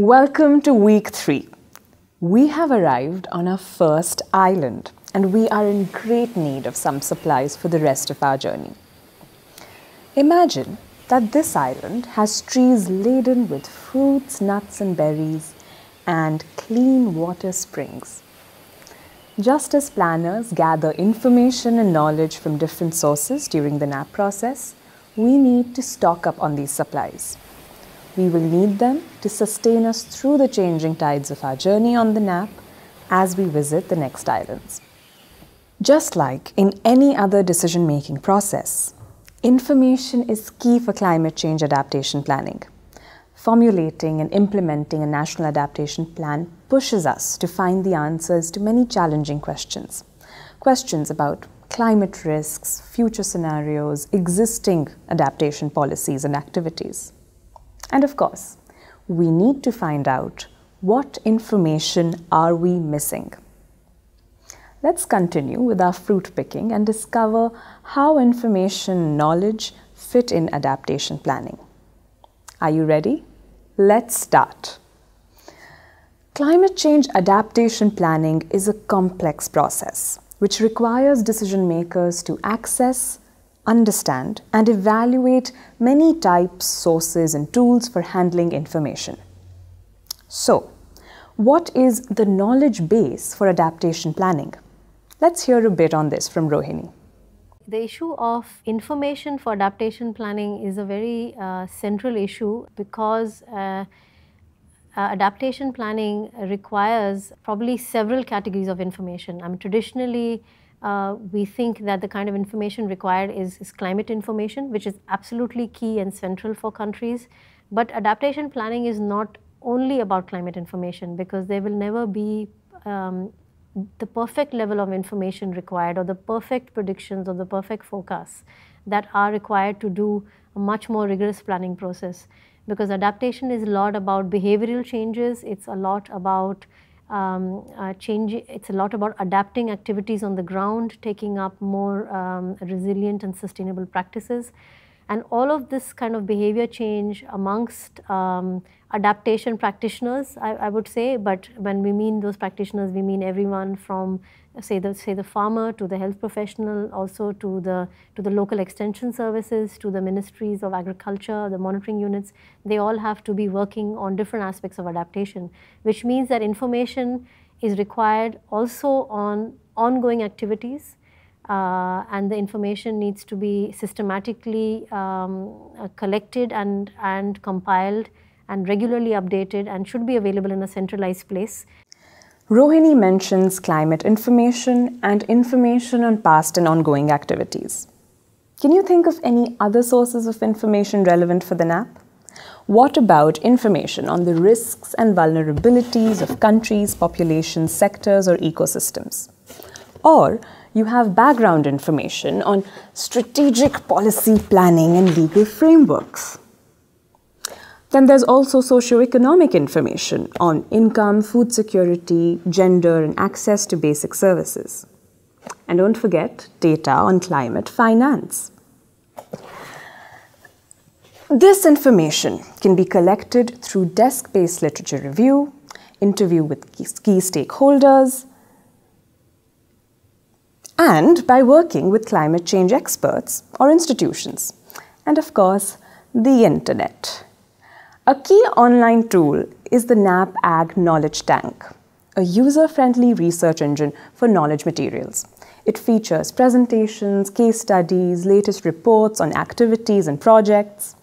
Welcome to week three. We have arrived on our first island and we are in great need of some supplies for the rest of our journey. Imagine that this island has trees laden with fruits, nuts, and berries, and clean water springs. Just as planners gather information and knowledge from different sources during the NAP process, we need to stock up on these supplies. We will need them to sustain us through the changing tides of our journey on the NAP as we visit the next islands. Just like in any other decision making process, information is key for climate change adaptation planning. Formulating and implementing a national adaptation plan pushes us to find the answers to many challenging questions. Questions about climate risks, future scenarios, existing adaptation policies and activities. And of course, we need to find out what information are we missing. Let's continue with our fruit picking and discover how information knowledge fit in adaptation planning. Are you ready? Let's start. Climate change adaptation planning is a complex process which requires decision makers to access, understand, and evaluate many types, sources, and tools for handling information. So, what is the knowledge base for adaptation planning? Let's hear a bit on this from Rohini. The issue of information for adaptation planning is a very uh, central issue because uh, uh, adaptation planning requires probably several categories of information. I mean, traditionally, uh, we think that the kind of information required is, is, climate information, which is absolutely key and central for countries. But adaptation planning is not only about climate information because there will never be um, the perfect level of information required or the perfect predictions or the perfect forecasts that are required to do a much more rigorous planning process because adaptation is a lot about behavioral changes it's a lot about um, uh, change it's a lot about adapting activities on the ground taking up more um, resilient and sustainable practices. And all of this kind of behavior change amongst um, adaptation practitioners, I, I, would say, but when we mean those practitioners, we mean everyone from say the say the farmer to the health professional, also to the to the local extension services, to the ministries of agriculture, the monitoring units. They all have to be working on different aspects of adaptation, which means that information is required also on ongoing activities uh, and the information needs to be systematically um, uh, collected and, and compiled and regularly updated and should be available in a centralized place. Rohini mentions climate information and information on past and ongoing activities. Can you think of any other sources of information relevant for the NAP? What about information on the risks and vulnerabilities of countries, populations, sectors, or ecosystems? Or you have background information on strategic policy planning and legal frameworks. Then there's also socioeconomic information on income, food security, gender, and access to basic services. And don't forget data on climate finance. This information can be collected through desk based literature review, interview with key stakeholders, and by working with climate change experts or institutions. And of course, the internet. A key online tool is the NAP Ag Knowledge Tank, a user friendly research engine for knowledge materials. It features presentations, case studies, latest reports on activities and projects.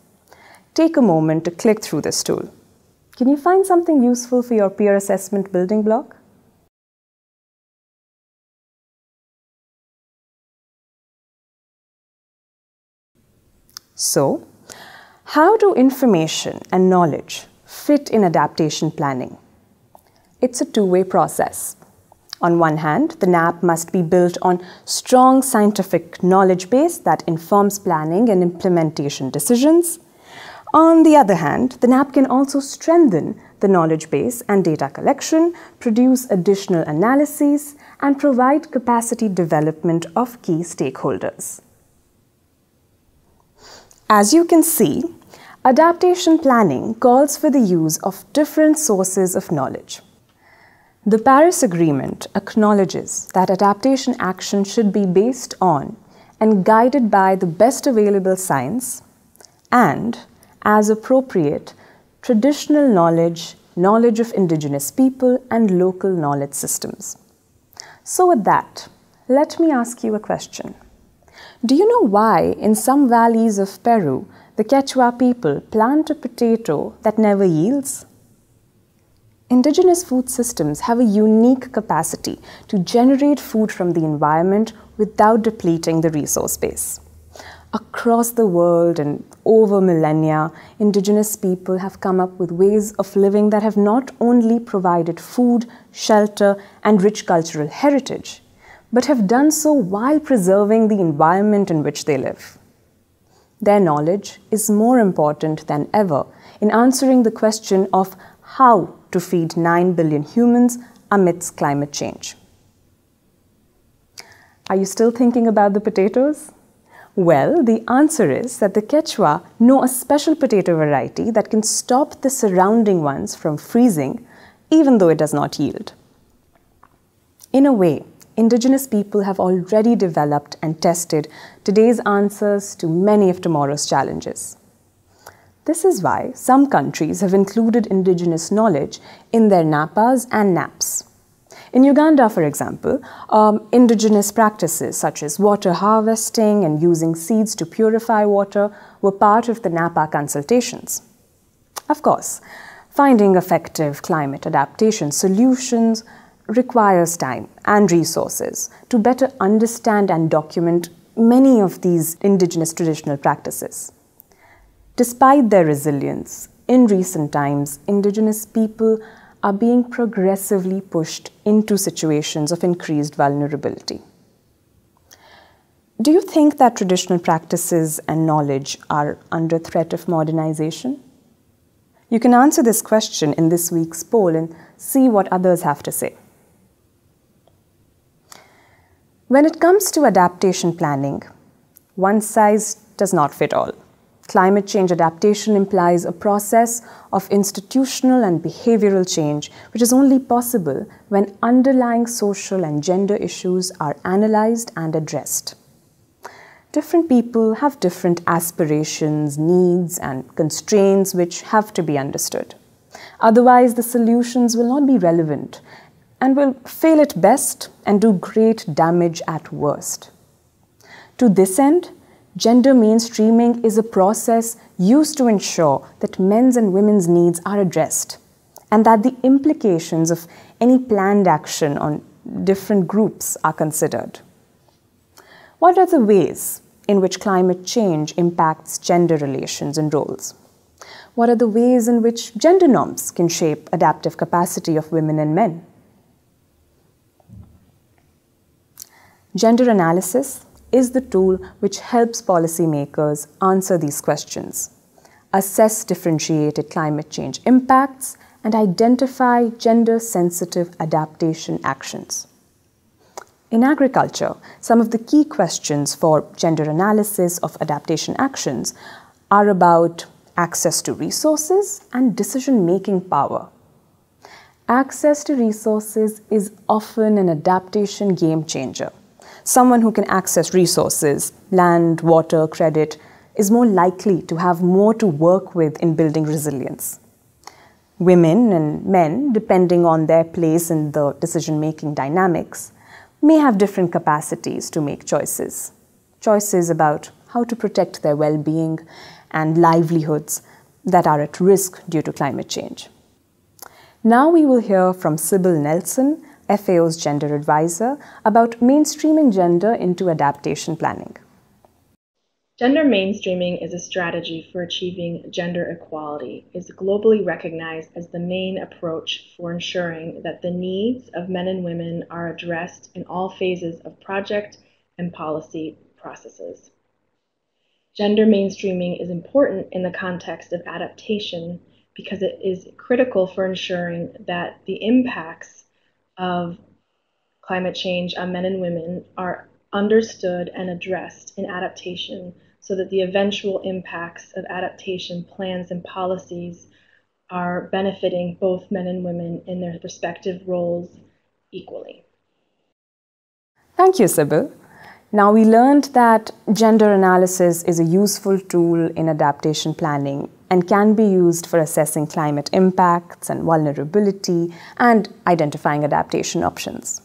Take a moment to click through this tool. Can you find something useful for your peer assessment building block? So, how do information and knowledge fit in adaptation planning? It's a two-way process. On one hand, the NAP must be built on strong scientific knowledge base that informs planning and implementation decisions. On the other hand, the NAP can also strengthen the knowledge base and data collection, produce additional analyses, and provide capacity development of key stakeholders. As you can see, Adaptation planning calls for the use of different sources of knowledge. The Paris Agreement acknowledges that adaptation action should be based on and guided by the best available science and, as appropriate, traditional knowledge, knowledge of indigenous people, and local knowledge systems. So, with that, let me ask you a question. Do you know why, in some valleys of Peru, the Quechua people plant a potato that never yields? Indigenous food systems have a unique capacity to generate food from the environment without depleting the resource base. Across the world and over millennia, indigenous people have come up with ways of living that have not only provided food, shelter, and rich cultural heritage, but have done so while preserving the environment in which they live. Their knowledge is more important than ever in answering the question of how to feed 9 billion humans amidst climate change. Are you still thinking about the potatoes? Well, the answer is that the Quechua know a special potato variety that can stop the surrounding ones from freezing, even though it does not yield. In a way, indigenous people have already developed and tested today's answers to many of tomorrow's challenges. This is why some countries have included indigenous knowledge in their NAPAs and NAPs. In Uganda, for example, um, indigenous practices such as water harvesting and using seeds to purify water were part of the NAPA consultations. Of course, finding effective climate adaptation solutions requires time and resources to better understand and document many of these indigenous traditional practices. Despite their resilience, in recent times, indigenous people are being progressively pushed into situations of increased vulnerability. Do you think that traditional practices and knowledge are under threat of modernization? You can answer this question in this week's poll and see what others have to say. When it comes to adaptation planning, one size does not fit all. Climate change adaptation implies a process of institutional and behavioral change, which is only possible when underlying social and gender issues are analyzed and addressed. Different people have different aspirations, needs, and constraints which have to be understood. Otherwise, the solutions will not be relevant and will fail at best and do great damage at worst. To this end, Gender mainstreaming is a process used to ensure that men's and women's needs are addressed and that the implications of any planned action on different groups are considered. What are the ways in which climate change impacts gender relations and roles? What are the ways in which gender norms can shape adaptive capacity of women and men? Gender analysis is the tool which helps policymakers answer these questions, assess differentiated climate change impacts, and identify gender sensitive adaptation actions. In agriculture, some of the key questions for gender analysis of adaptation actions are about access to resources and decision making power. Access to resources is often an adaptation game changer someone who can access resources, land, water, credit, is more likely to have more to work with in building resilience. Women and men, depending on their place in the decision making dynamics, may have different capacities to make choices. Choices about how to protect their well being and livelihoods that are at risk due to climate change. Now we will hear from Sibyl Nelson, FAO's gender advisor, about mainstreaming gender into adaptation planning. Gender mainstreaming is a strategy for achieving gender equality. is globally recognized as the main approach for ensuring that the needs of men and women are addressed in all phases of project and policy processes. Gender mainstreaming is important in the context of adaptation because it is critical for ensuring that the impacts of climate change on men and women are understood and addressed in adaptation so that the eventual impacts of adaptation plans and policies are benefiting both men and women in their respective roles equally. Thank you, Sibyl. Now, we learned that gender analysis is a useful tool in adaptation planning and can be used for assessing climate impacts and vulnerability and identifying adaptation options.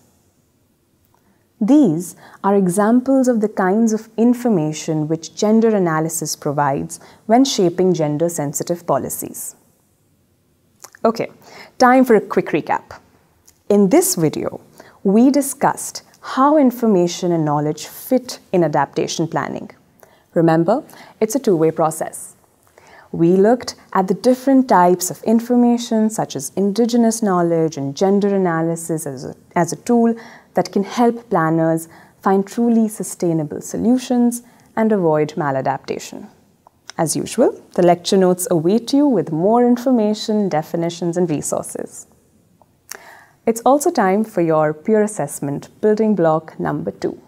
These are examples of the kinds of information which gender analysis provides when shaping gender sensitive policies. Okay, time for a quick recap. In this video, we discussed how information and knowledge fit in adaptation planning. Remember, it's a two-way process. We looked at the different types of information such as indigenous knowledge and gender analysis as a, as a tool that can help planners find truly sustainable solutions and avoid maladaptation. As usual, the lecture notes await you with more information, definitions and resources. It's also time for your peer assessment building block number two.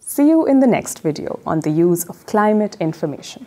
See you in the next video on the use of climate information.